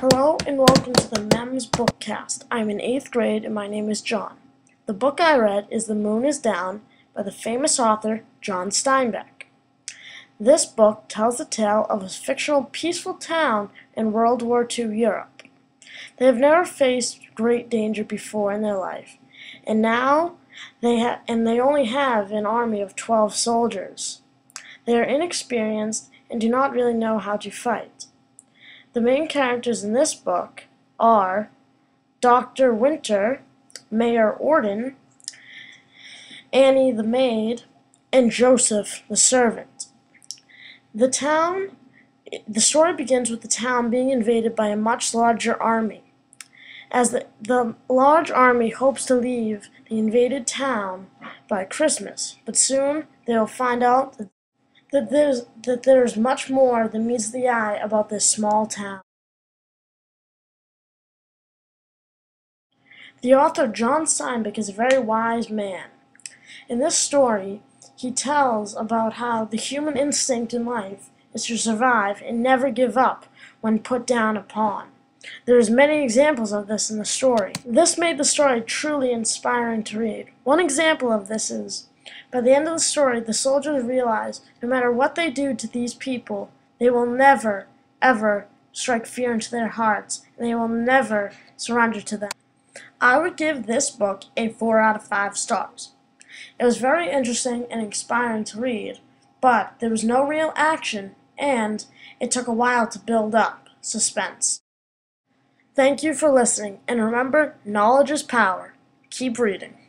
Hello and welcome to the MEMS Bookcast. I'm in 8th grade and my name is John. The book I read is The Moon is Down by the famous author John Steinbeck. This book tells the tale of a fictional peaceful town in World War II Europe. They have never faced great danger before in their life, and now they ha- and they only have an army of 12 soldiers. They are inexperienced and do not really know how to fight. The main characters in this book are Dr. Winter, Mayor Orden, Annie the maid, and Joseph the servant. The town, the story begins with the town being invaded by a much larger army. As the, the large army hopes to leave the invaded town by Christmas, but soon they will find out that that there's that there's much more than meets the eye about this small town. The author John Steinbeck is a very wise man. In this story, he tells about how the human instinct in life is to survive and never give up when put down upon. There's many examples of this in the story. This made the story truly inspiring to read. One example of this is by the end of the story, the soldiers realize no matter what they do to these people, they will never, ever strike fear into their hearts, and they will never surrender to them. I would give this book a 4 out of 5 stars. It was very interesting and inspiring to read, but there was no real action, and it took a while to build up suspense. Thank you for listening, and remember, knowledge is power. Keep reading.